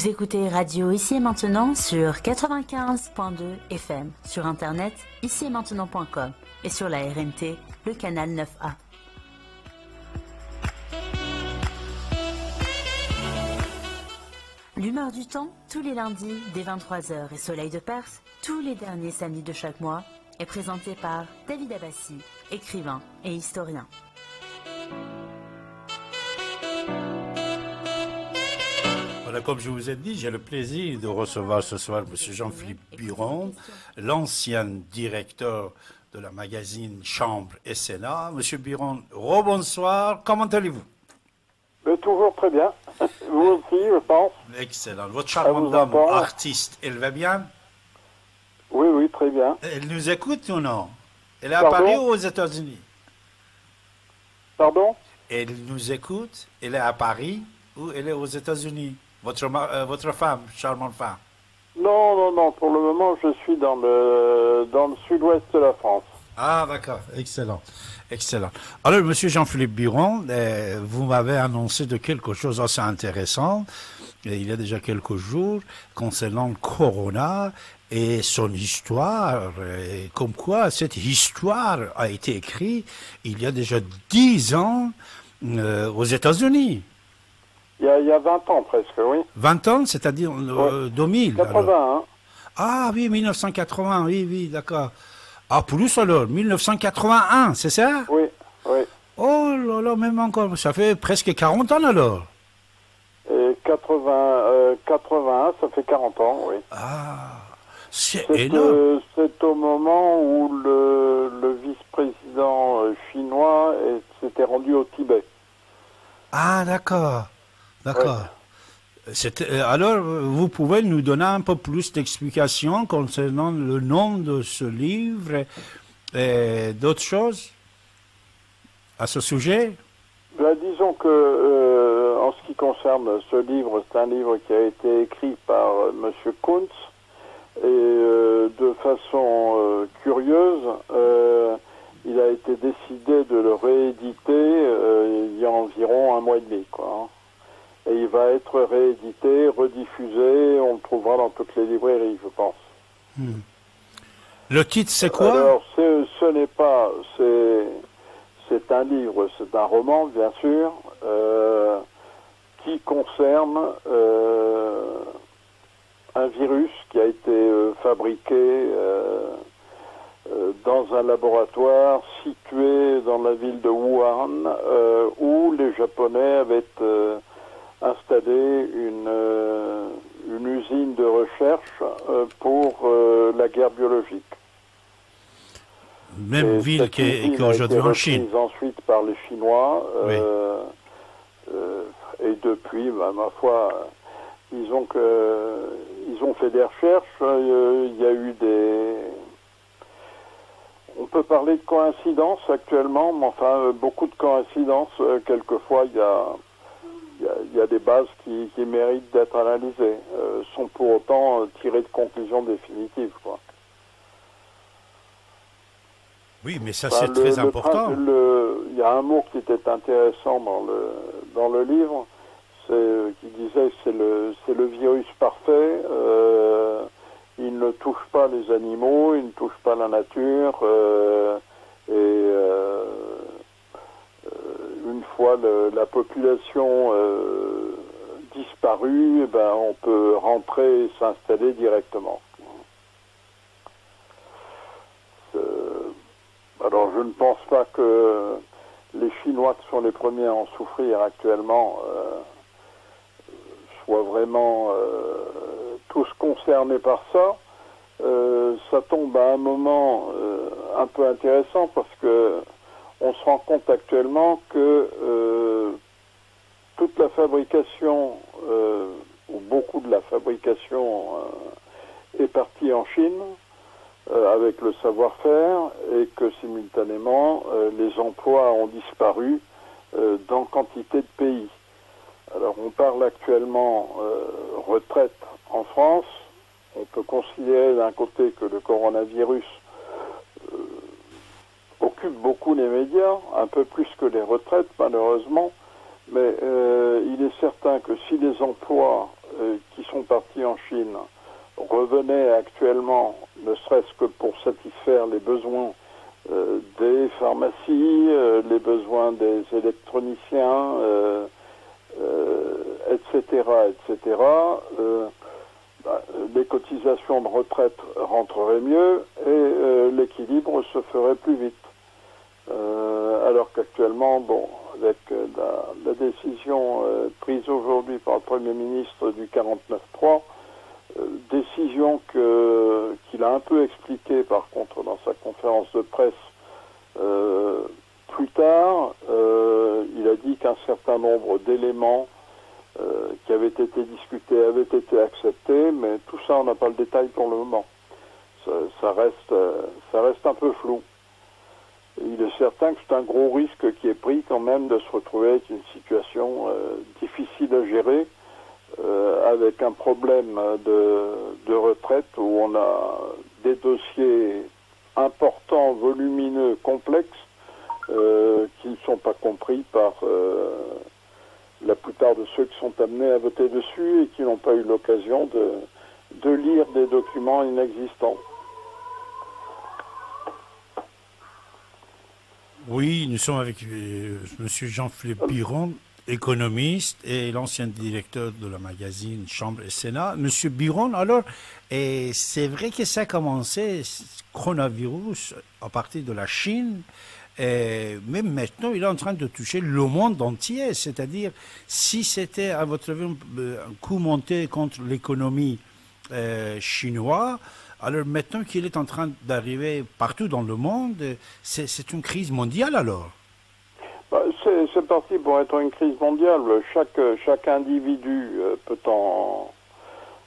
Vous écoutez Radio Ici et Maintenant sur 95.2 FM, sur internet ici et maintenant.com et sur la RNT, le canal 9A. L'humeur du temps, tous les lundis dès 23h et Soleil de Perse, tous les derniers samedis de chaque mois, est présenté par David Abbassi, écrivain et historien. Voilà, comme je vous ai dit, j'ai le plaisir de recevoir ce soir M. Jean-Philippe Buron, l'ancien directeur de la magazine Chambre et Sénat. Monsieur Buron, rebonsoir, comment allez-vous? Mais Toujours très bien. Vous aussi, je pense. Excellent. Votre charmante dame, artiste, elle va bien? Oui, oui, très bien. Elle nous écoute ou non? Elle est à Pardon? Paris ou aux États-Unis? Pardon? Elle nous écoute, elle est à Paris ou elle est aux États-Unis? Votre, euh, votre femme, charmante femme. Non, non, non. Pour le moment, je suis dans le, dans le sud-ouest de la France. Ah, d'accord. Excellent. Excellent. Alors, Monsieur Jean-Philippe Biron, euh, vous m'avez annoncé de quelque chose d'assez intéressant euh, il y a déjà quelques jours concernant le Corona et son histoire. Et comme quoi, cette histoire a été écrite il y a déjà dix ans euh, aux États-Unis. Il y a, il y a 20 ans presque, oui. 20 ans, c'est-à-dire euh, 2000. alors. 80, hein. Ah oui, 1980, oui, oui, d'accord. Ah, plus alors, 1981, c'est ça? Oui, oui. Oh là là, même encore, ça fait presque 40 ans alors. Et 80, euh, 81, ça fait 40 ans, oui. Ah, c'est C'est énorme. euh, c'est au moment où le, le vice-président euh, chinois s'était rendu au Tibet. Ah, d'accord, d'accord. Euh, Alors, vous pouvez nous donner un peu plus d'explications concernant le nom de ce livre et d'autres choses à ce sujet? Ben, disons que, euh, en ce qui concerne ce livre, c'est un livre qui a été écrit par euh, Monsieur Kuntz et euh, de façon euh, curieuse, euh, il a été décidé de le rééditer euh, il y a environ un mois et demi, quoi. hein. Et il va être réédité, rediffusé, on le trouvera dans toutes les librairies, je pense. Le titre, c'est quoi? Alors, ce, n'est pas, c'est, c'est un livre, c'est un roman, bien sûr, euh, qui concerne euh, un virus qui a été euh, fabriqué dans un laboratoire situé dans la ville de Wuhan, où les Japonais avaient installé une, euh, une usine de recherche euh, pour euh, la guerre biologique. Même Et ville qu'aujourd'hui été en Chine. ensuite par les Chinois. et depuis, bah, ma foi, ils ont, que, ils ont fait des recherches. euh, Il y a eu des... On peut parler de coïncidence actuellement, mais enfin, beaucoup de coïncidences. quelquefois, il y a, y y a des bases qui, qui méritent d'être analysées, euh, sans pour autant euh, tirer de conclusions définitives. Quoi. Oui, mais ça, Enfin, c'est très le important. Il y a un mot qui était intéressant dans le, dans le livre, c'est euh, qui disait c'est le, c'est le virus parfait. euh, il ne touche pas les animaux, il ne touche pas la nature. euh, et une fois la population euh, disparue, eh ben, on peut rentrer et s'installer directement. Alors je ne pense pas que les Chinois qui sont les premiers à en souffrir actuellement euh, soient vraiment euh, tous concernés par ça. Ça tombe à un moment un peu intéressant parce que on se rend compte actuellement que euh, toute la fabrication euh, ou beaucoup de la fabrication euh, est partie en Chine avec le savoir-faire et que simultanément les emplois ont disparu dans quantité de pays. Alors on parle actuellement retraite en France. On peut considérer d'un côté que le coronavirus occupe beaucoup les médias, un peu plus que les retraites malheureusement, mais euh, il est certain que si les emplois qui sont partis en Chine revenaient actuellement, ne serait-ce que pour satisfaire les besoins des pharmacies, les besoins des électroniciens, etc., etc., bah, les cotisations de retraite rentreraient mieux et l'équilibre se ferait plus vite. Alors qu'actuellement, bon, avec la, décision prise aujourd'hui par le Premier ministre du 49.3, euh, décision qu'il a un peu expliquée par contre dans sa conférence de presse euh, plus tard, euh, il a dit qu'un certain nombre d'éléments qui avaient été discutés avaient été acceptés, mais tout ça, on n'a pas le détail pour le moment. Ça, reste, ça reste un peu flou. Il est certain que c'est un gros risque qui est pris quand même de se retrouver avec une situation difficile à gérer euh, avec un problème de, retraite où on a des dossiers importants, volumineux, complexes, euh, qui ne sont pas compris par euh, la plupart de ceux qui sont amenés à voter dessus et qui n'ont pas eu l'occasion de lire des documents inexistants. Oui, nous sommes avec M. Jean-Philippe Piron économiste et l'ancien directeur de la magazine Chambre et Sénat. Monsieur Biron, alors, c'est vrai que ça a commencé, coronavirus, à partir de la Chine, et même maintenant, il est en train de toucher le monde entier. C'est-à-dire, si c'était, à votre avis, un coup monté contre l'économie euh, chinoise, alors maintenant qu'il est en train d'arriver partout dans le monde, c'est une crise mondiale alors? Bah, c'est parti pour être une crise mondiale. Chaque, chaque individu euh, peut en,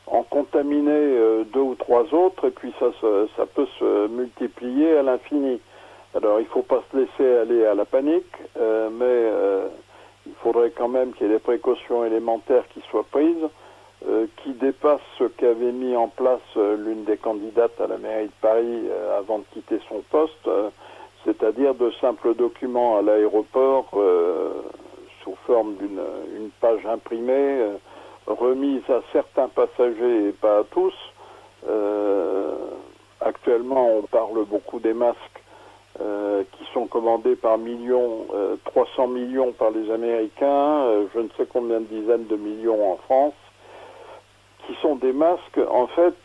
en contaminer euh, deux ou trois autres, et puis ça, ça peut se multiplier à l'infini. Alors il ne faut pas se laisser aller à la panique, euh, mais il faudrait quand même qu'il y ait des précautions élémentaires qui soient prises, qui dépassent ce qu'avait mis en place l'une des candidates à la mairie de Paris avant de quitter son poste c'est-à-dire de simples documents à l'aéroport euh, sous forme d'une page imprimée, euh, remise à certains passagers et pas à tous. Euh, actuellement, on parle beaucoup des masques qui sont commandés par millions, 300 millions par les Américains, je ne sais combien de dizaines de millions en France, qui sont des masques en fait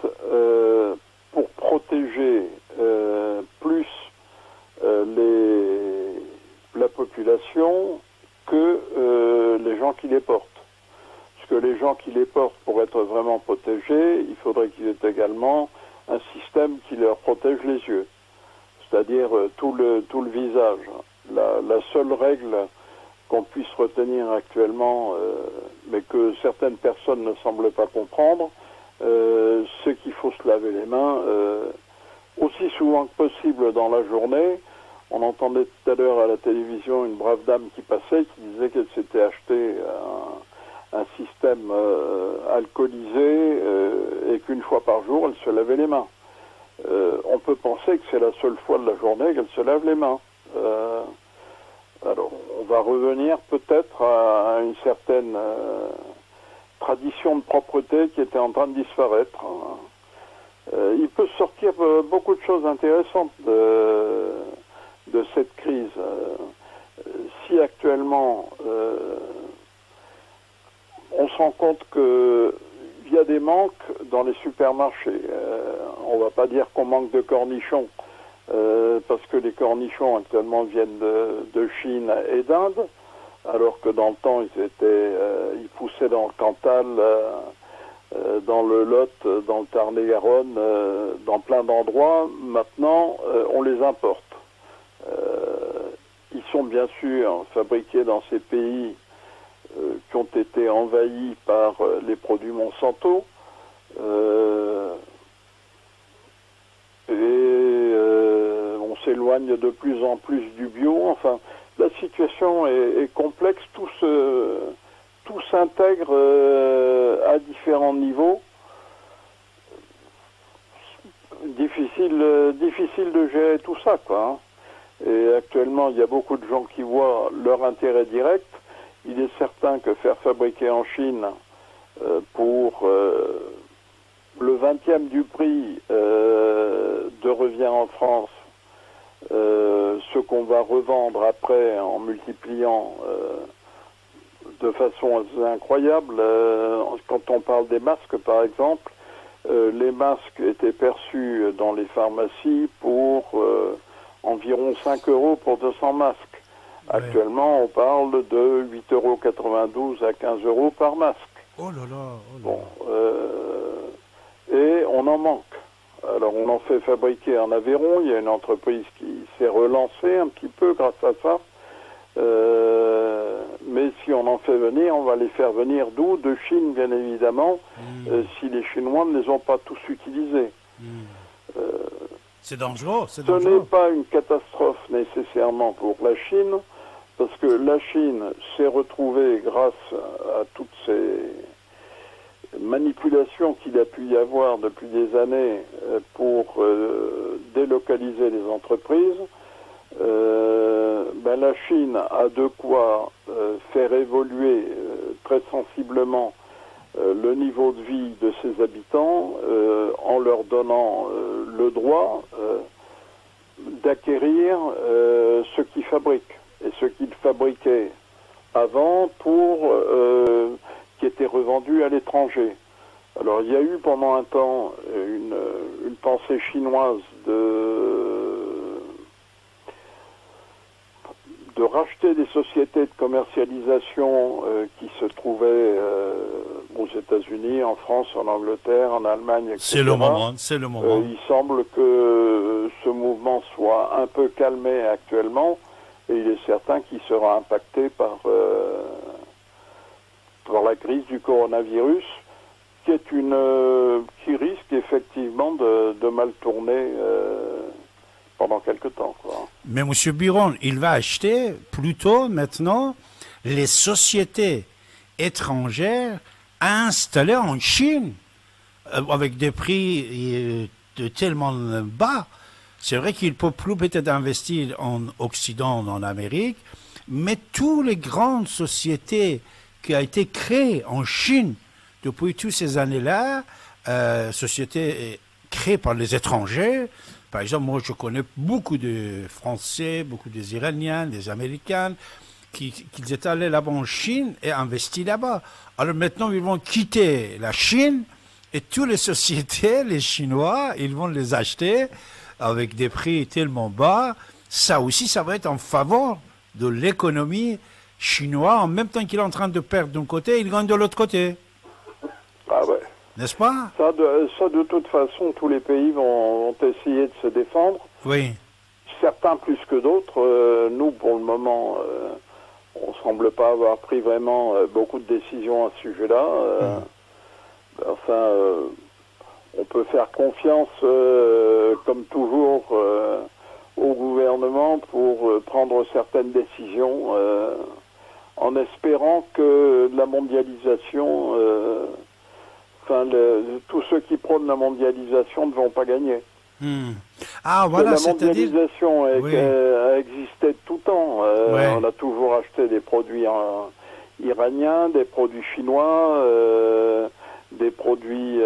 pour protéger plus euh, la population que euh, les gens qui les portent. Parce que les gens qui les portent, pour être vraiment protégés, il faudrait qu'ils aient également un système qui leur protège les yeux, c'est-à-dire euh, tout, le, tout le visage. La seule règle qu'on puisse retenir actuellement, mais que certaines personnes ne semblent pas comprendre, c'est qu'il faut se laver les mains aussi souvent que possible dans la journée. On entendait tout à l'heure à la télévision une brave dame qui passait qui disait qu'elle s'était acheté un, système euh, alcoolisé euh, et qu'une fois par jour elle se lavait les mains. Euh, on peut penser que c'est la seule fois de la journée qu'elle se lave les mains. Alors on va revenir peut-être à, une certaine tradition de propreté qui était en train de disparaître. Euh, il peut sortir euh, beaucoup de choses intéressantes de, cette crise. Euh, si actuellement on se rend compte qu'il y a des manques dans les supermarchés, on ne va pas dire qu'on manque de cornichons, parce que les cornichons actuellement viennent de, de Chine et d'Inde, alors que dans le temps ils étaient, ils poussaient dans le Cantal euh, dans le Lot, euh, dans le Tarn-et-Garonne, euh, dans plein d'endroits. Maintenant, on les importe. ils sont bien sûr fabriqués dans ces pays qui ont été envahis par les produits Monsanto. et s'éloigne de plus en plus du bio. Enfin, la situation est, complexe. Tout se tout s'intègre euh, à différents niveaux. Difficile, euh, difficile de gérer tout ça. Hein. Et actuellement, il y a beaucoup de gens qui voient leur intérêt direct. Il est certain que faire fabriquer en Chine pour le vingtième du prix de revient en France, ce qu'on va revendre après en multipliant de façon incroyable. quand on parle des masques, par exemple, les masques étaient perçus dans les pharmacies pour environ 5 euros pour 200 masques. Actuellement, on parle de 8,92 euros à 15 euros par masque. Oh là là, oh Bon, euh, et on en manque. Alors, on en fait fabriquer en Aveyron. Il y a une entreprise qui s'est relancée un petit peu grâce à ça. Euh, mais si on en fait venir, on va les faire venir d'où? De Chine, bien évidemment, hmm. euh, si les Chinois ne les ont pas tous utilisés. Hmm. c'est dangereux. Ce n'est pas une catastrophe nécessairement pour la Chine, parce que la Chine s'est retrouvée grâce à toutes ces manipulations qu'il a pu y avoir depuis des années euh, pour euh, délocaliser les entreprises. Euh, ben la Chine a de quoi faire évoluer très sensiblement le niveau de vie de ses habitants en leur donnant le droit d'acquérir ce qu'ils fabriquent et ce qu'ils fabriquaient avant pour qui était revendu à l'étranger. Alors il y a eu pendant un temps une, une pensée chinoise de de racheter des sociétés de commercialisation euh, qui se trouvaient euh, aux États-Unis, en France, en Angleterre, en Allemagne, etc. C'est le moment, c'est le moment. il semble que ce mouvement soit un peu calmé actuellement et il est certain qu'il sera impacté par, euh, par la crise du coronavirus, qui est une euh, qui risque effectivement de, mal tourner euh, pendant quelque temps. Mais M. Biron, il va acheter plutôt maintenant les sociétés étrangères installées en Chine avec des prix de tellement bas c'est vrai qu'il peut plus peut-être investir en Occident, en Amérique, mais toutes les grandes sociétés qui ont été créées en Chine depuis toutes ces années-là, euh, sociétés créées par les étrangers, par exemple, moi je connais beaucoup de Français, beaucoup des Iraniens, des Américains, qui, qui étaient allés là-bas en Chine et investi là-bas. Alors maintenant, ils vont quitter la Chine et toutes les sociétés, les Chinois, ils vont les acheter avec des prix tellement bas, ça aussi, ça va être en faveur de l'économie chinoise. En même temps qu'il est en train de perdre d'un côté, il gagne de l'autre côté. Ah ouais. N'est-ce pas? Ça de, ça, de toute façon, tous les pays vont, essayer de se défendre. Oui. Certains plus que d'autres. Euh, nous, pour le moment, euh, on semble pas avoir pris vraiment euh, beaucoup de décisions à ce sujet-là. Hmm. Enfin on peut faire confiance, comme toujours, au gouvernement pour prendre certaines décisions, en espérant que la mondialisation, enfin, tous ceux qui prônent la mondialisation ne vont pas gagner. Hmm. Ah, voilà, la mondialisation a, existé tout le temps. On a toujours acheté des produits iraniens, des produits chinois, des produits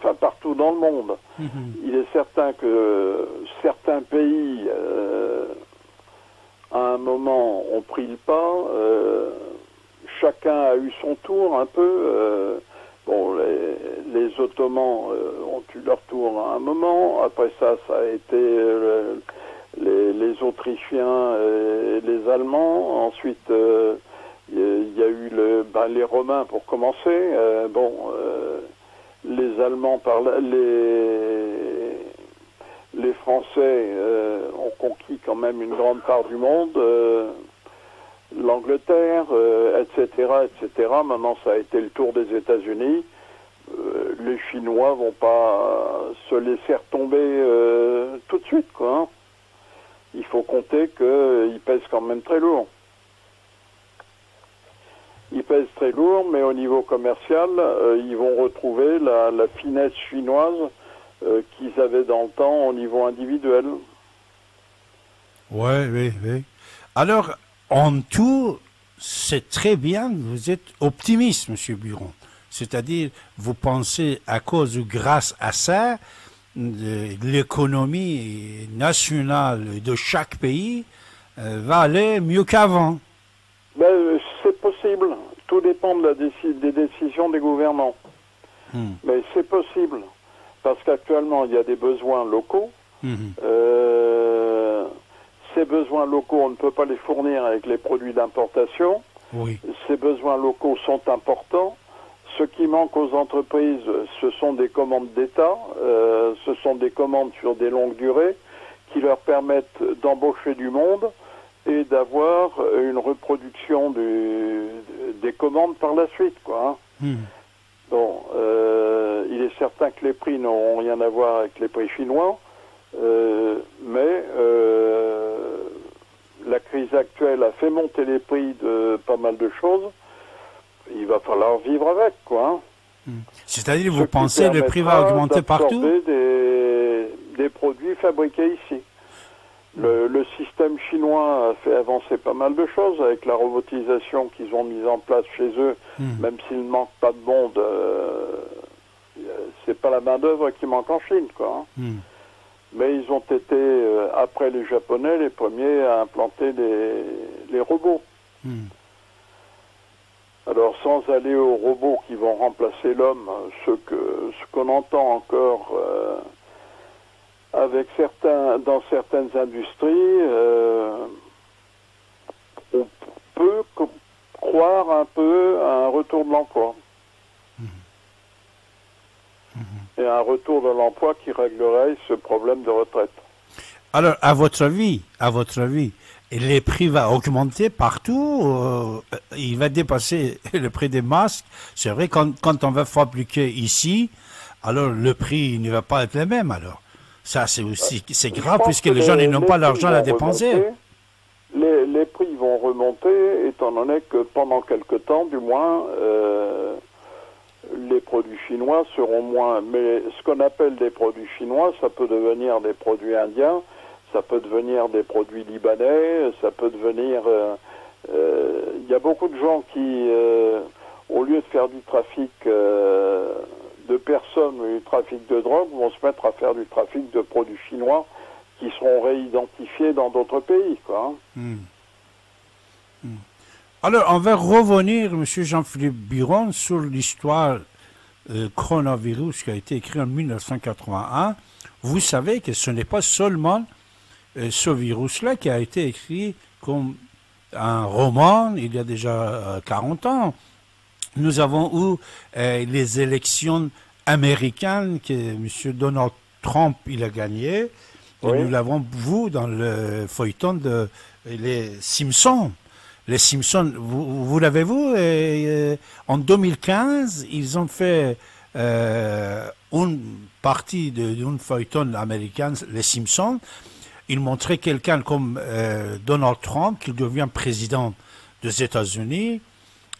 enfin partout dans le monde. Mhm. Il est certain que certains pays, euh, à un moment, ont pris le pas. Euh, chacun a eu son tour un peu. Euh, bon, les, Ottomans ont eu leur tour à un moment. Après ça, ça a été les, Autrichiens et les Allemands. Ensuite, il y, a eu le, ben, les Romains pour commencer. bon les Allemands par les les Français euh, ont conquis quand même une grande part du monde, euh, l'Angleterre, etc., euh, etc. Maintenant, ça a été le tour des États-Unis. les Chinois vont pas se laisser retomber tout de suite, quoi. Hein. Il faut compter qu'ils pèsent quand même très lourd. Ils pèsent très lourd, mais au niveau commercial, ils vont retrouver la, finesse chinoise euh, qu'ils avaient dans le temps au niveau individuel. Oui, oui, oui. Alors, en tout, c'est très bien, vous êtes optimiste, Monsieur Buron. C'est-à-dire, vous pensez à cause ou grâce à ça, l'économie nationale de chaque pays euh, va aller mieux qu'avant. Ben, c'est possible. Tout dépend de la des décisions des gouvernants. Hmm. Mais c'est possible. Parce qu'actuellement, il y a des besoins locaux. Hmm. Euh, ces besoins locaux, on ne peut pas les fournir avec les produits d'importation. Oui. Ces besoins locaux sont importants. Ce qui manque aux entreprises, ce sont des commandes d'État, euh, ce sont des commandes sur des longues durées qui leur permettent d'embaucher du monde et d'avoir une reproduction des commandes par la suite. Quoi, hein. Bon, euh, il est certain que les prix n'auront rien à voir avec les prix chinois, euh, mais la crise actuelle a fait monter les prix de pas mal de choses il va falloir vivre avec, quoi. Hein. Hmm. C'est-à-dire, vous pensez que le prix va augmenter partout? des, des produits fabriqués ici. Le, le, système chinois a fait avancer pas mal de choses avec la robotisation qu'ils ont mise en place chez eux, hmm. même s'il ne manque pas de monde. Euh, c'est pas la main-d'œuvre qui manque en Chine, quoi. Hein. Hmm. Mais ils ont été, euh, après les Japonais, les premiers à implanter les, les robots. Alors sans aller aux robots qui vont remplacer l'homme, ce que ce qu'on entend encore euh, avec certains dans certaines industries, euh, on peut croire un peu à un retour de l'emploi. Mmh. Et un retour de l'emploi qui réglerait ce problème de retraite. Alors, à votre avis, à votre avis, les prix vont augmenter partout. Euh, il va dépasser le prix des masques. C'est vrai, quand, quand on va fabriquer ici, alors le prix ne va pas être le même. Alors, ça, c'est aussi c'est grave puisque les, gens n'ont pas l'argent à dépenser. Les, les, prix vont remonter, étant donné que pendant quelque temps, du moins, euh, les produits chinois seront moins. Mais ce qu'on appelle des produits chinois, ça peut devenir des produits indiens ça peut devenir des produits libanais, ça peut devenir... Euh, euh, il y a beaucoup de gens qui, euh, au lieu de faire du trafic de personnes ou du trafic de drogue, vont se mettre à faire du trafic de produits chinois qui seront réidentifiés dans d'autres pays. Hein. Hmm. Hmm. Alors, on va revenir, M. Jean-Philippe Biron, sur l'histoire coronavirus qui a été écrite en 1981. Vous savez que ce n'est pas seulement euh, ce virus-là qui a été écrit comme un roman il y a déjà 40 euh, ans. Nous avons eu euh, les élections américaines que M. Donald Trump il a gagné. nous l'avons vu dans le feuilleton de les Simpsons. Les Simpsons, vous, l'avez vu En 2015, ils ont fait une partie d'une feuilleton américaine, les Simpsons, il montrait quelqu'un comme euh, Donald Trump qui devient président des États-Unis.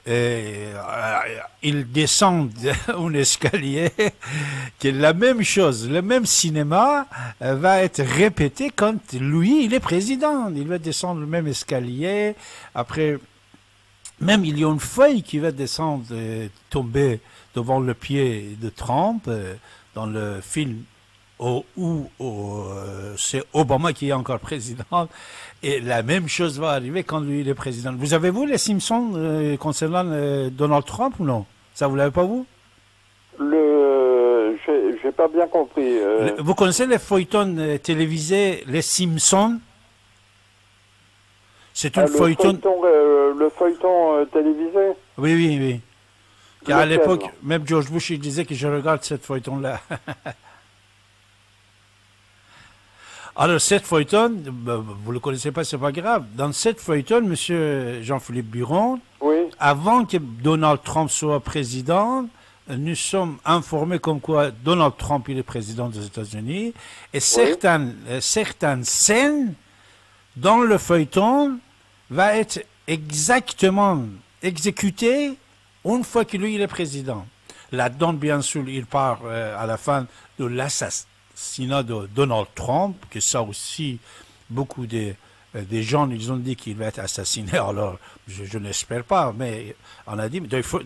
Et, euh, il descend un escalier, que la même chose, le même cinéma euh, va être répété quand lui, il est président. Il va descendre le même escalier. Après, même il y a une feuille qui va descendre, tomber devant le pied de Trump dans le film où, euh, c'est Obama qui est encore président. Et la même chose va arriver quand lui il est président. Vous avez vu les Simpsons euh, concernant euh, Donald Trump ou non? Ça, vous l'avez pas vu? Le, j'ai pas bien compris. Vous connaissez les feuilletons télévisés, les Simpsons? C'est une ah, feuilleton. le feuilleton télévisé? Oui, oui, oui. Car à l'époque, même George Bush il disait que je regarde cette feuilleton-là. Alors, cette feuilleton, ben, vous ne le connaissez pas, c'est pas grave. Dans cette feuilleton, M. Jean-Philippe Buron, avant que Donald Trump soit président, nous sommes informés comme quoi Donald Trump il est président des États-Unis et certaines, certaines scènes dans le feuilleton va être exactement exécutées une fois que lui il est président. Là-dedans, bien sûr, il part euh, à la fin de l'assassinat de Donald Trump, que ça aussi, beaucoup de euh, des gens, ils ont dit qu'il va être assassiné. Alors, je, n'espère pas, mais on a dit,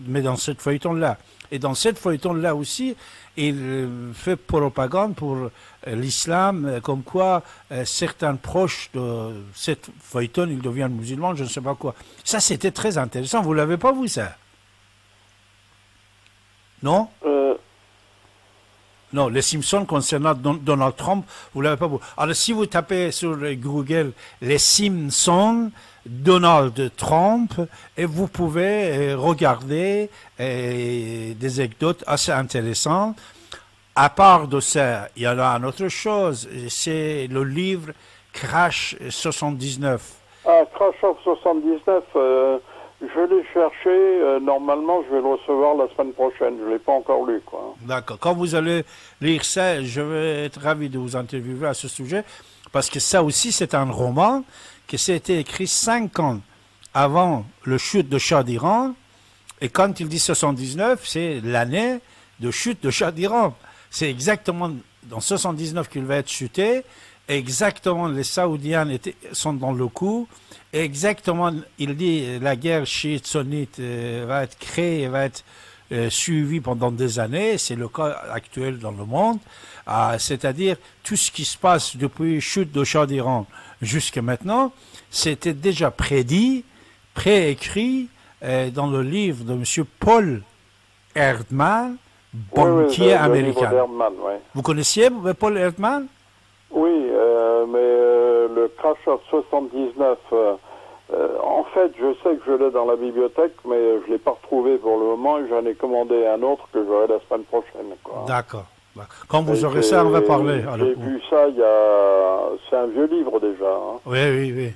mais dans cette feuilleton-là. Et dans cette feuilleton-là aussi, il euh, fait propagande pour euh, l'islam, comme quoi certains proches de cette feuilleton, ils deviennent musulmans, je ne sais pas quoi. Ça, c'était très intéressant. Vous l'avez pas vu, ça? Non? Non, les Simpsons concernant Donald Trump, vous l'avez pas. Alors, si vous tapez sur Google les Simpsons, Donald Trump, et vous pouvez euh, regarder euh, des anecdotes assez intéressantes. À part de ça, il y en a une autre chose, c'est le livre Crash 79. Ah, Crash 79, je l'ai cherché. Euh, normalement, je vais le recevoir la semaine prochaine. Je ne l'ai pas encore lu. D'accord. Quand vous allez lire ça, je vais être ravi de vous interviewer à ce sujet. Parce que ça aussi, c'est un roman qui s'est écrit cinq ans avant le chute de Shah d'Iran. Et quand il dit 79, c'est l'année de chute de Shah d'Iran. C'est exactement dans 79 qu'il va être chuté. Exactement, les Saoudiens étaient, sont dans le coup. Exactement, il dit la guerre chiite sunnite euh, va être créée, va être euh, suivie pendant des années. C'est le cas actuel dans le monde. Ah, c'est-à-dire tout ce qui se passe depuis chute de Shah d'Iran jusqu'à maintenant, c'était déjà prédit, préécrit euh, dans le livre de M. Paul Erdmann, banquier américain. Vous connaissiez Paul Erdmann? Oui, mais le crash of 79 euh, en fait, je sais que je l'ai dans la bibliothèque, mais je ne l'ai pas retrouvé pour le moment et j'en ai commandé un autre que j'aurai la semaine prochaine. D'accord. Quand vous aurez ça, on va parler. J'ai vu ça, il y a... c'est un vieux livre déjà. Hein. Oui, oui, oui.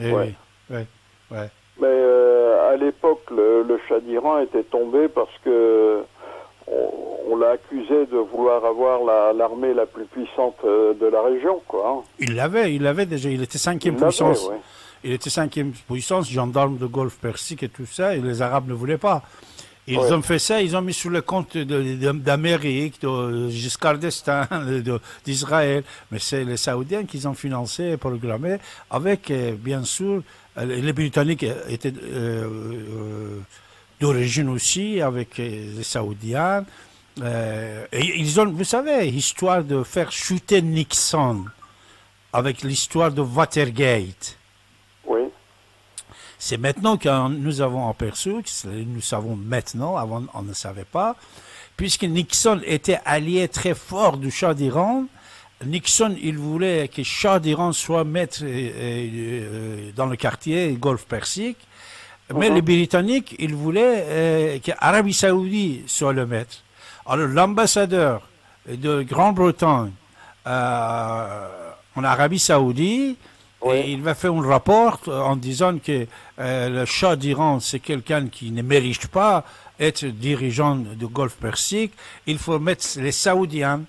oui, oui, Mais euh, à l'époque, le, le Shah d'Iran était tombé parce que on, l'a accusé de vouloir avoir l'armée la, plus puissante euh, de la région. Quoi. Hein. Il l'avait, il l'avait déjà, il était cinquième puissance. Il était cinquième puissance, gendarme de Golfe Persique et tout ça, et les Arabes ne voulaient pas. Ils ont fait ça, ils ont mis sous le compte d'Amérique, de, Giscard d'Estaing, d'Israël. Mais c'est les Saoudiens qui ont financé et programmé, avec, euh, bien sûr, euh, les Britanniques étaient euh, d'origine aussi, avec les Saoudiens. et ils ont, vous savez, histoire de faire chuter Nixon, avec l'histoire de Watergate. C'est maintenant que nous avons aperçu, nous savons maintenant, avant on ne savait pas, puisque Nixon était allié très fort du Shah d'Iran, Nixon, il voulait que Shah d'Iran soit maître euh, euh, dans le quartier Golfe Persique, mais uh-huh. les Britanniques, ils voulaient euh, que l'Arabie Saoudite soit le maître. Alors l'ambassadeur de Grande-Bretagne en Arabie Saoudite, il va faire un rapport en disant que euh, le Shah d'Iran, c'est quelqu'un qui ne mérite pas être dirigeant du Golfe Persique. Il faut mettre les Saoudiens.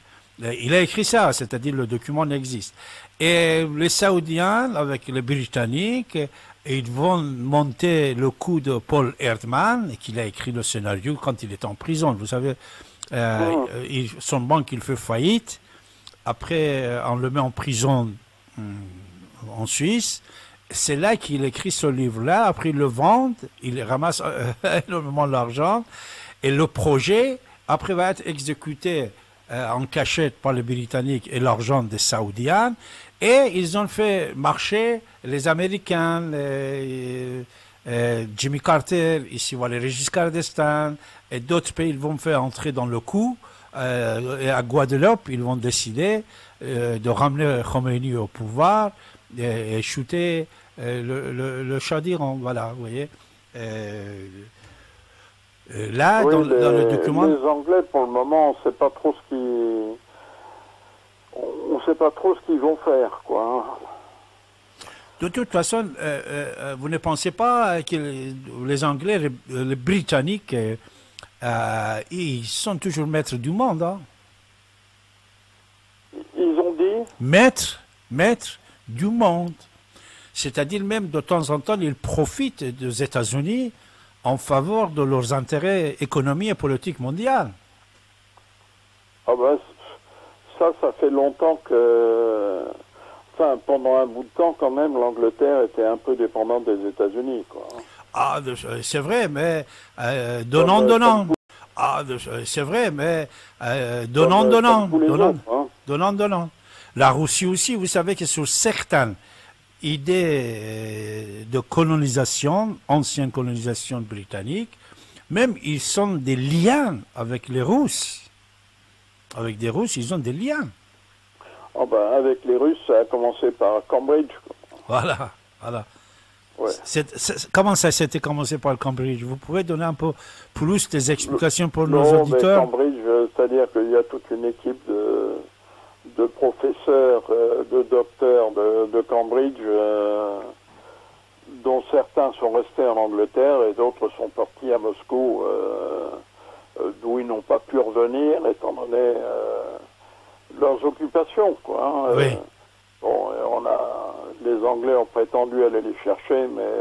Euh, il a écrit ça, c'est-à-dire le document existe. Et les Saoudiens, avec les Britanniques, ils vont monter le coup de Paul Erdmann, qui a écrit le scénario quand il est en prison. Vous savez, euh, oh. son banque, il fait faillite. Après, on le met en prison hum, en Suisse. C'est là qu'il écrit ce livre-là. Après, il le vend, il ramasse euh, énormément d'argent. Et le projet, après, va être exécuté euh, en cachette par les Britanniques et l'argent des Saoudiens. Et ils ont fait marcher les Américains, euh, Jimmy Carter, ici, voilà, Régis Cardestin, et d'autres pays, ils vont faire entrer dans le coup. et à Guadeloupe, ils vont décider de ramener Khomeini au pouvoir et, shooter euh, le, le, le chat d'Iran, voilà, vous voyez. Euh, euh, là, dans, le document... Les Anglais, pour le moment, on ne sait pas trop ce qu'ils... On sait pas trop ce qu'ils vont faire, quoi. De toute façon, vous ne pensez pas que les, Anglais, les, Britanniques, ils sont toujours maîtres du monde. Hein? Ils ont dit Maîtres, maîtres du monde. C'est-à-dire même de temps en temps, ils profitent des États-Unis en faveur de leurs intérêts économiques et politiques mondiaux. Ah ben, ça, ça fait longtemps que... enfin, pendant un bout de temps, quand même, l'Angleterre était un peu dépendante des États-Unis, quoi. Ah, c'est vrai, mais euh, donnant, donnant. Ah, c'est vrai, mais euh, donnant, donnant. Donnant, hein. donnant, donnant. La Russie aussi, vous savez que sur certaines idées euh, de colonisation, ancienne colonisation britannique, même ils sont des liens avec les Russes. Avec des Russes, ils ont des liens. Oh ben, avec les Russes, ça a commencé par Cambridge. Voilà, voilà. comment ça s'était commencé par le Cambridge? Vous pouvez donner un peu plus des explications pour nos auditeurs? Cambridge, euh, c'est-à-dire qu'il y a toute une équipe de, de professeurs, euh, de docteurs de, Cambridge, euh, dont certains sont restés en Angleterre et d'autres sont partis à Moscou, d'où ils n'ont pas pu revenir, étant donné leurs occupations. Quoi, hein. oui. bon, on a, les Anglais ont prétendu aller les chercher, mais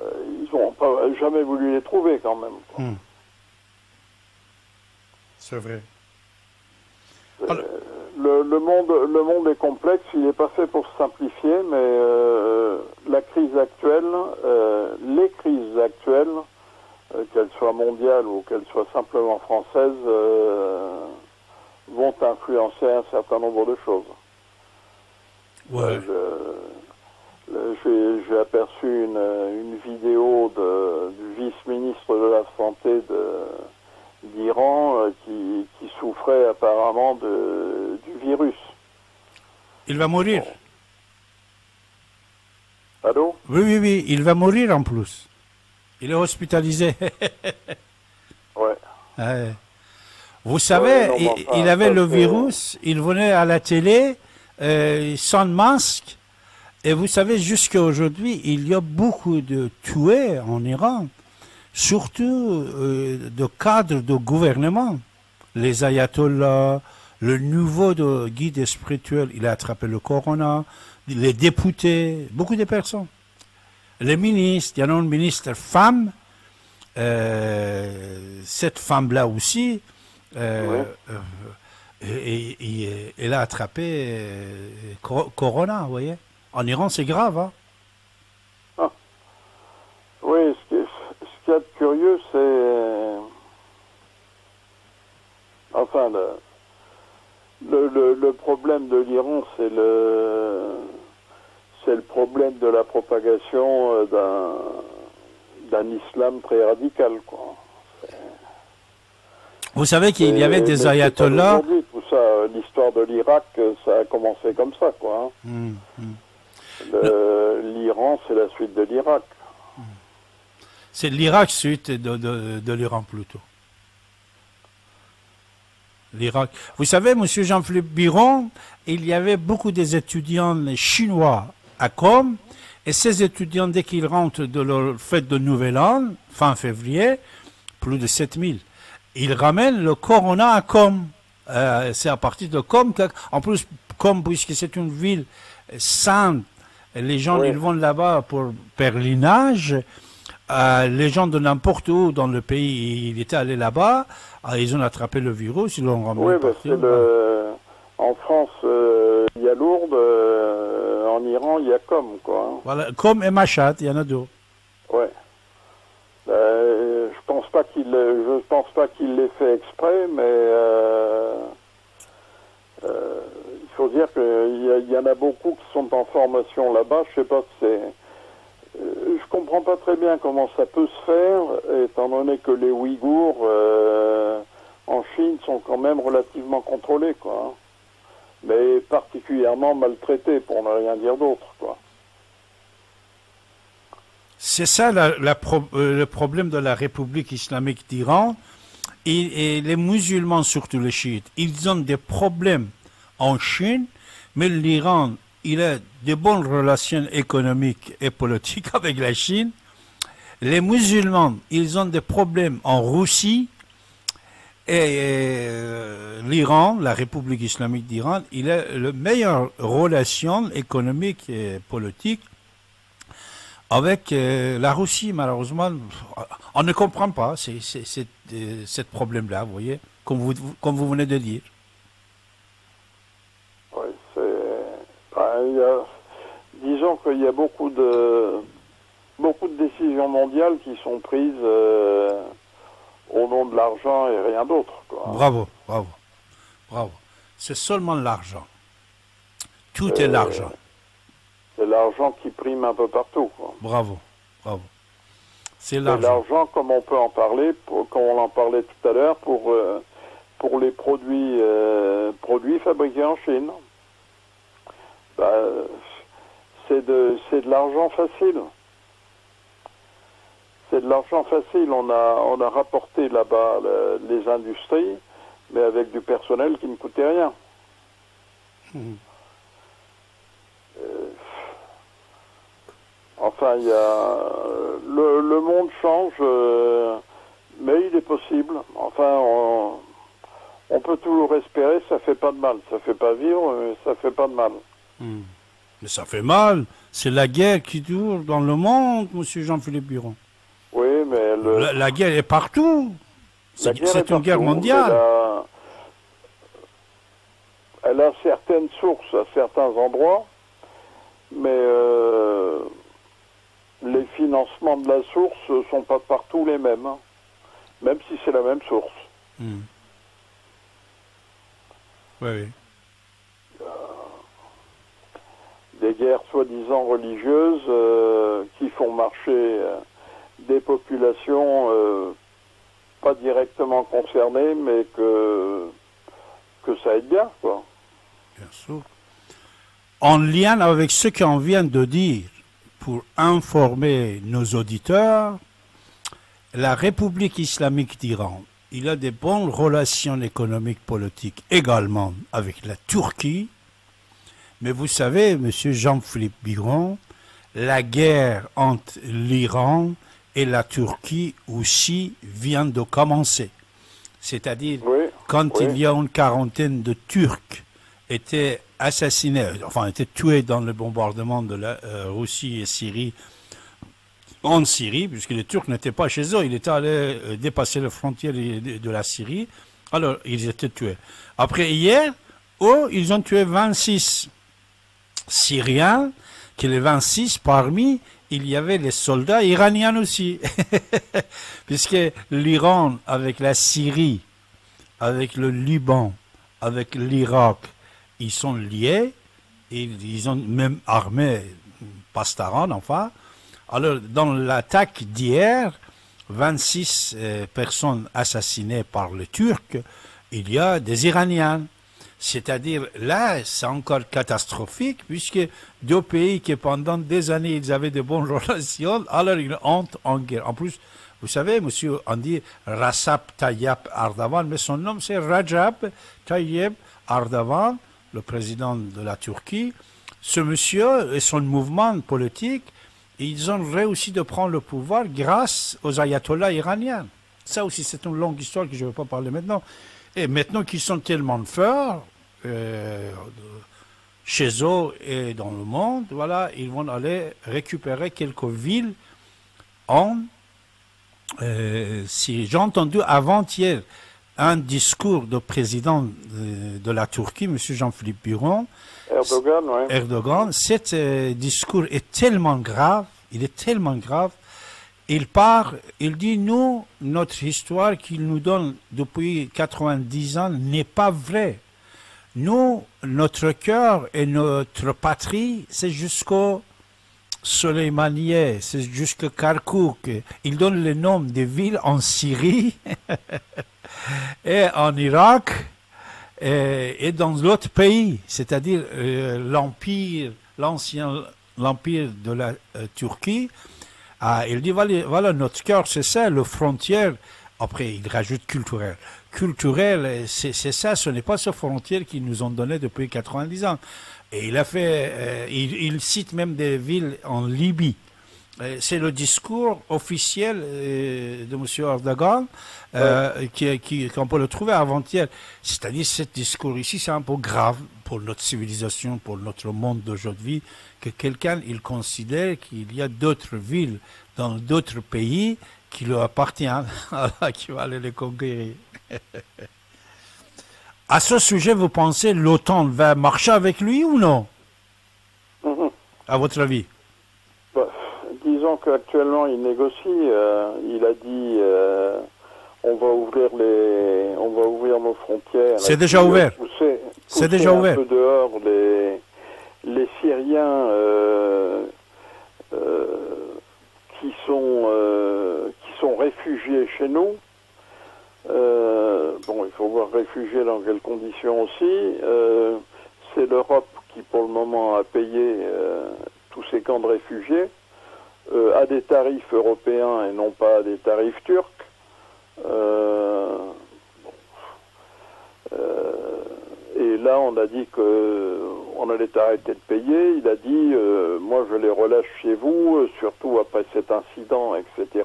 ils n'ont jamais voulu les trouver quand même. Hmm. C'est vrai. Euh, le, monde, le monde est complexe, il n'est pas fait pour se simplifier, mais euh, la crise actuelle, euh, les crises actuelles, qu'elles soient mondiales ou qu'elles soient simplement françaises, vont influencer un certain nombre de choses. Ouais. J'ai aperçu une, une vidéo de, du vice-ministre de la Santé de, d'Iran euh, qui, qui, souffrait apparemment de, du virus. Il va mourir. Allô? Oui, oui, oui, il va mourir en plus. Il est hospitalisé. ouais. Vous savez, il, avait le virus, il venait à la télé euh, sans masque. Et vous savez, jusqu'à aujourd'hui, il y a beaucoup de tués en Iran surtout euh, de cadres de gouvernement. Les ayatollahs, le nouveau de guide spirituel, il a attrapé le corona, les députés, beaucoup de personnes. Les ministres, il y en a une ministre femme, euh, cette femme-là aussi, euh, et, elle a attrapé corona, vous voyez. En Iran, c'est grave. Hein? Ah. Oui, qu'il y a de curieux, c'est. Enfin, le, le, problème de l'Iran, c'est le. C'est le problème de la propagation euh, d'un d'un islam très radical, quoi. Vous savez qu'il y avait des ayatollahs. Tout ça, l'histoire de l'Irak, ça a commencé comme ça, quoi. Hein. Hum, hum. L'Iran, c'est la suite de l'Irak. C'est l'Irak suite de, de, l'Iran plutôt. L'Irak. Vous savez, Monsieur Jean-Philippe Biron, il y avait beaucoup des étudiants chinois à Com, et ces étudiants, dès qu'ils rentrent de leur fête de Nouvel An, fin février, plus de 7000, ils ramènent le Corona à Com. Euh, c'est à partir de Com, en plus, Com, puisque c'est une ville sainte, les gens, ils vont là-bas pour pèlerinage, euh, les gens de n'importe où dans le pays, ils étaient allés là-bas, euh, ils ont attrapé le virus, ils l'ont ramené. Oui, parce que en France, euh, il y a Lourdes, en Iran, il y a Com, quoi. Hein. Voilà, Com et Machat, il y en a deux. Ouais. je pense pas qu'il, je pense pas qu'il l'ait fait exprès, mais il faut dire qu'il y, y, en a beaucoup qui sont en formation là-bas. Je sais pas si c'est euh, je comprends pas très bien comment ça peut se faire, étant donné que les Ouïghours euh, en Chine sont quand même relativement contrôlés, quoi. Hein. Mais particulièrement maltraités, pour ne rien dire d'autre. C'est ça euh, le problème de la République islamique d'Iran. Et, et, les musulmans, surtout les chiites, ils ont des problèmes en Chine, mais l'Iran il a de bonnes relations économiques et politiques avec la Chine. Les musulmans, ils ont des problèmes en Russie. Et euh, l'Iran, la République islamique d'Iran, il a les meilleures relations économiques et politiques avec euh, la Russie, malheureusement. On ne comprend pas ce problème-là, vous voyez, comme vous, comme vous venez de dire. disons qu'il y a beaucoup de, beaucoup de décisions mondiales qui sont prises au nom de l'argent et rien d'autre. Bravo, bravo, bravo. C'est seulement l'argent. Tout est l'argent. C'est l'argent qui prime un peu partout. Bravo, bravo. C'est l'argent. comme on peut en parler, pour, comme on en parlait tout à l'heure, pour, euh, pour les produits, euh, produits fabriqués en Chine. Bah, c'est de, de l'argent facile. C'est de l'argent facile. On a, on a rapporté là-bas les industries, mais avec du personnel qui ne coûtait rien. Mmh. Enfin, il y a le, monde change, euh, mais il est possible. Enfin, on, peut toujours espérer, ça fait pas de mal. Ça fait pas vivre, mais ça fait pas de mal. Hmm. Mais ça fait mal. C'est la guerre qui dure dans le monde, Monsieur Jean-Philippe Buron. La, guerre est partout. C'est une guerre mondiale. Elle a, certaines sources à certains endroits, mais euh, les financements de la source ne sont pas partout les mêmes, hein. même si c'est la même source. Hmm. Oui, oui. des guerres soi-disant religieuses euh, qui font marcher euh, des populations euh, pas directement concernées, mais que, que ça aide bien, quoi. Bien sûr. En lien avec ce qu'on vient de dire, pour informer nos auditeurs, la République islamique d'Iran, il a des bonnes relations économiques politiques également avec la Turquie. Mais vous savez, Monsieur Jean-Philippe Biron, la guerre entre l'Iran et la Turquie aussi vient de commencer. C'est-à-dire, quand il y a une quarantaine de Turcs étaient assassinés, enfin étaient tués dans le bombardement de la euh, Russie et Syrie en Syrie, puisque les Turcs n'étaient pas chez eux, ils étaient allés euh, dépasser les frontières de, la Syrie, alors ils étaient tués. Après hier, oh, ils ont tué 26 Syriens, que les 26 parmi, il y avait les soldats iraniens aussi, puisque l'Iran avec la Syrie, avec le Liban, avec l'Irak, ils sont liés, ils ont même armé Pastaran, enfin. Alors, dans l'attaque d'hier, 26 euh, personnes assassinées par les Turcs, il y a des Iraniens. C'est-à-dire, là, c'est encore catastrophique, puisque deux pays qui pendant des années, ils avaient de bonnes relations, alors ils entrent en guerre. En plus, vous savez, monsieur, on dit Rassap Tayyip Ardavan, mais son nom c'est Rajab Tayyip Ardavan, le président de la Turquie, ce monsieur et son mouvement politique, ils ont réussi de prendre le pouvoir grâce aux ayatollahs iraniens. Ça aussi, c'est une longue histoire que je ne vais pas parler maintenant. Et maintenant qu'ils sont tellement forts, euh, chez eux et dans le monde, voilà, ils vont aller récupérer quelques villes en euh, si j'ai entendu avant-hier un discours du président de, la Turquie, M. Jean-Philippe Buron. Erdogan, oui. Erdogan, cet euh, discours est tellement grave, il est tellement grave. Il part, il dit, nous, notre histoire qu'il nous donne depuis 90 ans n'est pas vraie. Nous, notre cœur et notre patrie, c'est jusqu'au Soleimaniye, c'est jusqu'à Karkouk. Il donne le nom des villes en Syrie et en Irak et, dans d'autres pays, c'est-à-dire euh, l'empire, l'ancien l'empire de la euh, Turquie. Ah, il dit voilà, voilà notre cœur, c'est ça, le frontière. Après, il rajoute culturel. Culturel, c'est ça, ce n'est pas ce frontière qu'ils nous ont donné depuis 90 ans. Et il a fait, euh, il, cite même des villes en Libye. Euh, c'est le discours officiel euh, de M. Erdogan qui, qu'on peut le trouver avant-hier. C'est-à-dire, ce discours ici, c'est un peu grave pour notre civilisation, pour notre monde d'aujourd'hui, que quelqu'un, il considère qu'il y a d'autres villes dans d'autres pays qui lui appartiennent, qui va aller les conquérir. À ce sujet, vous pensez l'OTAN va marcher avec lui ou non? À votre avis? Bah, Disons qu'actuellement, il négocie. Euh, il a dit euh, on va ouvrir les, on va ouvrir nos frontières. C'est déjà ouvert. C'est déjà ouvert. Un peu dehors les, les Syriens euh, qui sont qui sont réfugiés chez nous. bon, il faut voir réfugiés dans quelles conditions aussi. C'est l'Europe qui, pour le moment, a payé tous ces camps de réfugiés à des tarifs européens et non pas à des tarifs turcs. Euh, euh, et là, on a dit qu'on allait arrêter de payer. Il a dit, euh, moi, je les relâche chez vous, surtout après cet incident, etc.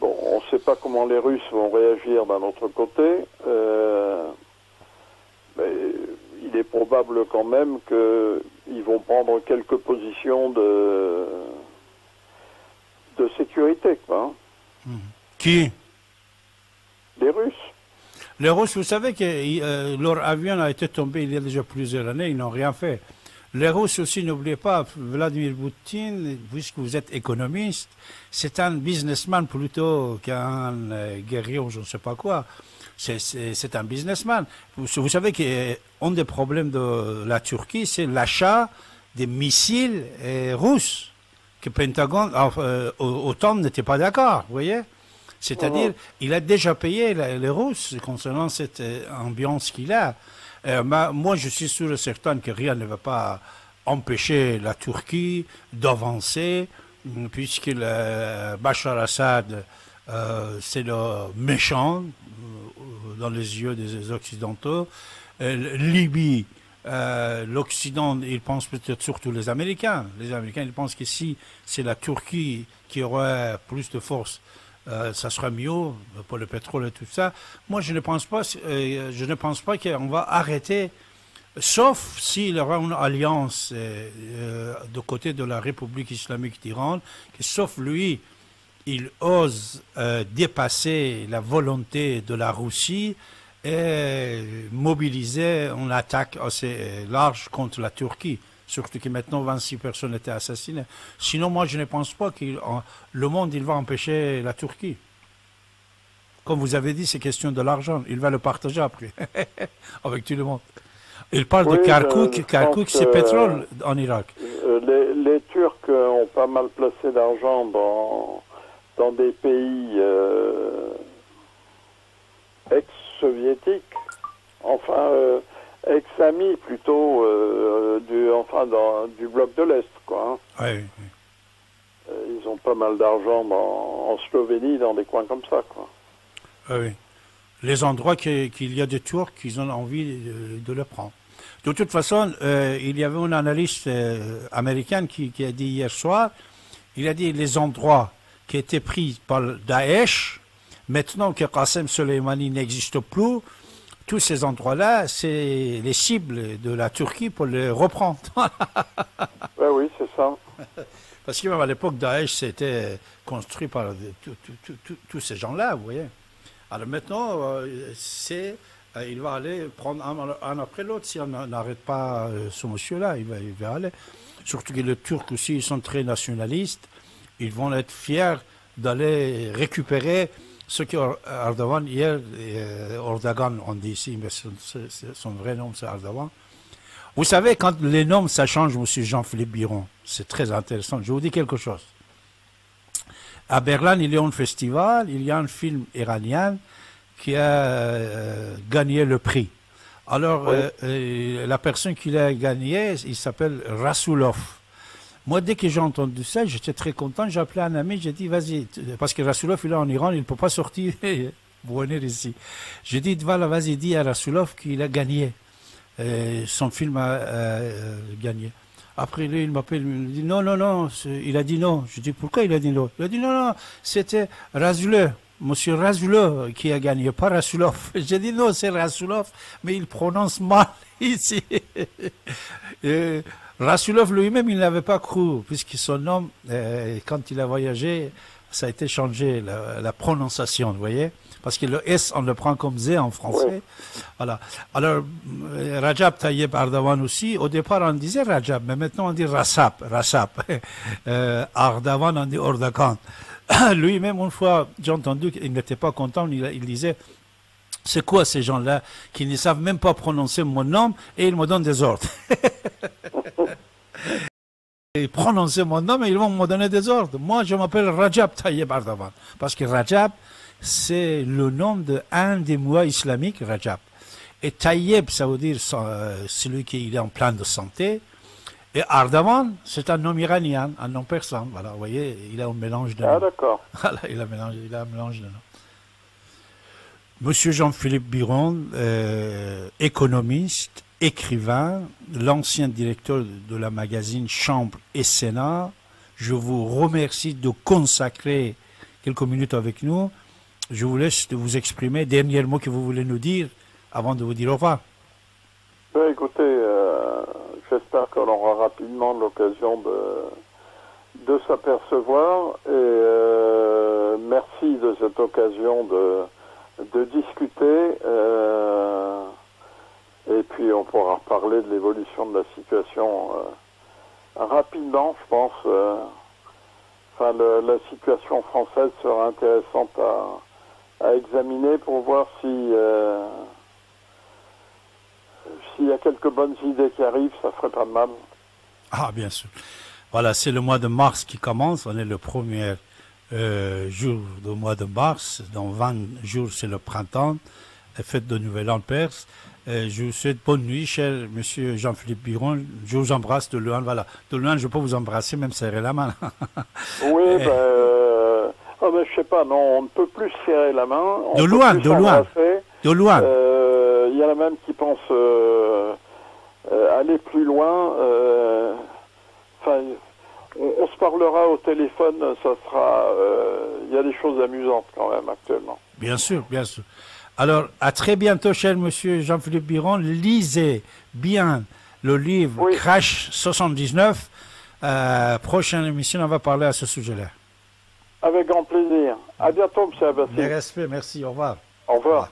Bon, on ne sait pas comment les Russes vont réagir d'un autre côté. mais il est probable quand même qu'ils vont prendre quelques positions de, de sécurité. Quoi. Hein. Qui? Les Russes. Les Russes, vous savez que euh, leur avion a été tombé il y a déjà plusieurs années, ils n'ont rien fait. Les Russes aussi, n'oubliez pas, Vladimir Poutine, puisque vous êtes économiste, c'est un businessman plutôt qu'un euh, guerrier ou je ne sais pas quoi. C'est un businessman. Vous, vous savez qu'un des problèmes de la Turquie, c'est l'achat des missiles euh, russes, que Pentagone, euh, autant n'était pas d'accord, vous voyez c'est-à-dire, il a déjà payé les Russes concernant cette euh, ambiance qu'il a. Euh, moi, je suis sûr et certain que rien ne va pas empêcher la Turquie d'avancer, puisque le Bachar Assad, euh, c'est le méchant dans les yeux des Occidentaux. Libye, l'Occident, il pense peut-être surtout les Américains. Les Américains, ils pensent que si c'est la Turquie qui aurait plus de force euh, ça sera mieux pour le pétrole et tout ça. Moi, je ne pense pas, euh, je ne pense pas qu'on va arrêter, sauf s'il y aura une alliance euh, de côté de la République islamique d'Iran, que sauf lui, il ose dépasser la volonté de la Russie et mobiliser une attaque assez large contre la Turquie surtout que maintenant 26 personnes étaient assassinées. Sinon, moi, je ne pense pas que le monde, il va empêcher la Turquie. Comme vous avez dit, c'est question de l'argent. Il va le partager après, avec tout le monde. Il parle de Kirkuk. Kirkuk, c'est pétrole en Irak. Euh, les, Turcs ont pas mal placé d'argent dans, dans des pays euh, ex-soviétiques. Enfin, euh, ex-amis plutôt euh, du, enfin, dans, du bloc de l'Est. Quoi, hein. euh, ils ont pas mal d'argent en Slovénie, dans des coins comme ça. Quoi. oui. Les endroits qu'il y a des Turcs, ils ont envie de, le prendre. De toute façon, euh, il y avait un analyste américain qui, qui, a dit hier soir, il a dit les endroits qui étaient pris par Daesh, maintenant que Qassem Soleimani n'existe plus, tous ces endroits-là, c'est les cibles de la Turquie pour les reprendre. oui, c'est ça. Parce que même à l'époque, Daesh s'était construit par tous ces gens-là, vous voyez. Alors maintenant, euh, c'est, euh, il va aller prendre un, après l'autre. Si on n'arrête pas euh, ce monsieur-là, il va, il va aller. Surtout que les Turcs aussi, ils sont très nationalistes. Ils vont être fiers d'aller récupérer ce qu'Ardavan, hier, Ordagan, on dit ici, mais son, vrai nom, c'est Ardavan. Vous savez, quand les noms, ça change, monsieur Jean-Philippe Biron, c'est très intéressant. Je vous dis quelque chose. À Berlin, il y a un festival, il y a un film iranien qui a euh, gagné le prix. Alors, euh, euh, la personne qui l'a gagné, il s'appelle Rasoulov. Moi, dès que j'ai entendu ça, j'étais très content. J'ai appelé un ami, j'ai dit, vas-y, parce que Rasoulov, il est en Iran, il ne peut pas sortir venir ici. J'ai dit, voilà, vas-y, dis à Rasoulov qu'il a gagné. son film a euh, gagné. Après, lui, il m'appelle, il me dit, non, non, non, il a dit non. Je dis, pourquoi il a dit non? Il a dit, non, non, c'était Rasoulov. Monsieur Rasoulov qui a gagné, pas Rasoulov. J'ai dit non, c'est Rasoulov, mais il prononce mal ici. Rasulov lui-même, il n'avait pas cru, puisque son nom, euh, quand il a voyagé ça a été changé, la, prononciation, vous voyez Parce que le S, on le prend comme Z en français. Voilà. Alors, euh, Rajab Tayyip Ardawan aussi, au départ, on disait Rajab, mais maintenant, on dit Rasap, Rasap. euh, Ardawan, on dit Ordakan. Lui-même, une fois, j'ai entendu qu'il n'était pas content, il, disait c'est quoi ces gens-là qui ne savent même pas prononcer mon nom et ils me donnent des ordres? prononcer mon nom et ils vont me donner des ordres. Moi, je m'appelle Rajab Tayyib Ardavan. Parce que Rajab, c'est le nom d'un des mois islamiques, Rajab. Et Tayyib, ça veut dire euh, celui qui est en plein de santé. Et Ardavan, c'est un nom iranien, un nom persan. Voilà, vous voyez, il a un mélange de noms. Ah, d'accord. Voilà, il a, il a un mélange de noms. Monsieur Jean-Philippe Biron, euh, économiste, écrivain, l'ancien directeur de la magazine Chambre et Sénat. Je vous remercie de consacrer quelques minutes avec nous. Je vous laisse de vous exprimer. Dernier mot que vous voulez nous dire avant de vous dire au revoir. Ben, écoutez, euh, j'espère qu'on aura rapidement l'occasion de, de s'apercevoir et euh, merci de cette occasion de, de discuter. Euh, et puis on pourra parler de l'évolution de la situation euh, rapidement, je pense. Euh, enfin, la situation française sera intéressante à, examiner pour voir si euh, s'il y a quelques bonnes idées qui arrivent, ça ferait pas de mal. Ah, bien sûr. Voilà, c'est le mois de mars qui commence. On est le premier jour du mois de mars. Dans 20 jours, c'est le printemps, la fête de Nouvel An perse. Euh, je vous souhaite bonne nuit, cher monsieur Jean-Philippe Biron. Je vous embrasse de loin. Voilà. De loin, je peux vous embrasser, même serrer la main. oui, ben, euh, oh, ben, je sais pas, non, on ne peut plus serrer la main. de loin, de loin. De loin. Il y en a même qui pensent euh, aller plus loin. Enfin, on, se parlera au téléphone, ça sera. Il y a des choses amusantes quand même actuellement. Bien sûr, bien sûr. Alors, à très bientôt, cher monsieur Jean-Philippe Biron. Lisez bien le livre Crash 79. Euh, prochaine émission, on va parler à ce sujet-là. Avec grand plaisir. À bientôt, monsieur Abbassi. Respect, merci. Au revoir. Au revoir.